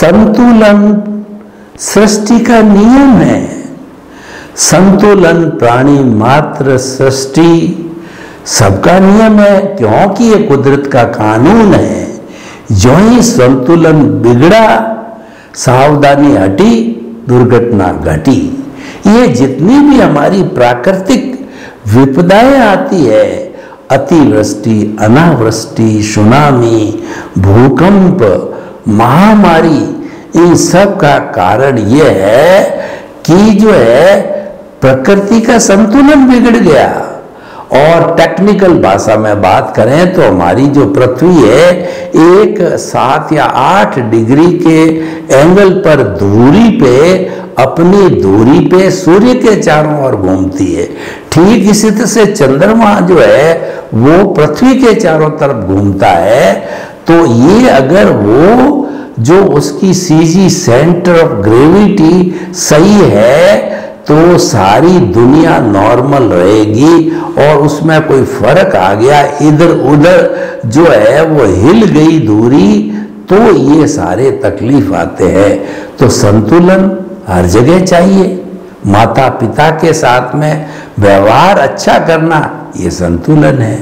संतुलन सृष्टि का नियम है। संतुलन प्राणी मात्र सृष्टि सबका नियम है, क्योंकि ये कुदरत का कानून है। जो ही संतुलन बिगड़ा, सावधानी हटी, दुर्घटना घटी, ये जितनी भी हमारी प्राकृतिक विपदाएँ आती है, अतिवृष्टि, अनावृष्टि, सुनामी, भूकंप महामारी, इन सब का कारण यह है कि जो है, प्रकृति का संतुलन बिगड़ गया। और टेक्निकल भाषा में बात करें तो हमारी जो पृथ्वी है, एक सात या आठ डिग्री के एंगल पर दूरी पे, अपनी दूरी पे सूर्य के चारों ओर घूमती है। ठीक इसी तरह से चंद्रमा जो है, वो पृथ्वी के चारों तरफ़ घूमता है। तो ये अगर वो जो उसकी सीजी सेंटर ऑफ़ ग्रेविटी सही है तो सारी दुनिया नॉर्मल रहेगी और उसमें कोई फ़र्क आ गया इधर उधर जो है वो हिल गई दूरी तो ये सारे तकलीफ़ आते हैं। तो संतुलन हर जगह चाहिए माता पिता के साथ में व्यवहार अच्छा करना, ये संतुलन है।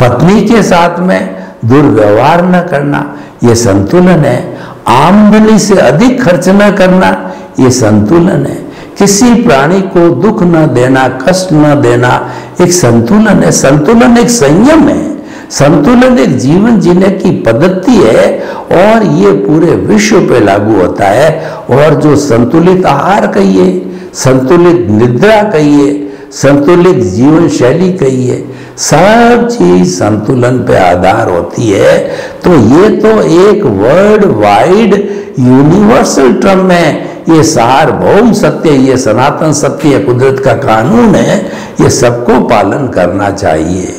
पत्नी के साथ में दुर्व्यवहार न करना, ये संतुलन है। आमदनी से अधिक खर्च न करना, ये संतुलन है। किसी प्राणी को दुख न देना, कष्ट न देना, एक संतुलन है। संतुलन एक संयम है। संतुलन एक जीवन जीने की पद्धति है और ये पूरे विश्व पे लागू होता है। और जो संतुलित आहार कहिए, संतुलित निद्रा कहिए संतुलित जीवन शैली कही है। सब चीज़ संतुलन पे आधार होती है। तो ये तो एक वर्ल्ड वाइड यूनिवर्सल टर्म है। ये सार्वभौम सत्य, ये सनातन सत्य कुदरत का कानून है। ये सबको पालन करना चाहिए।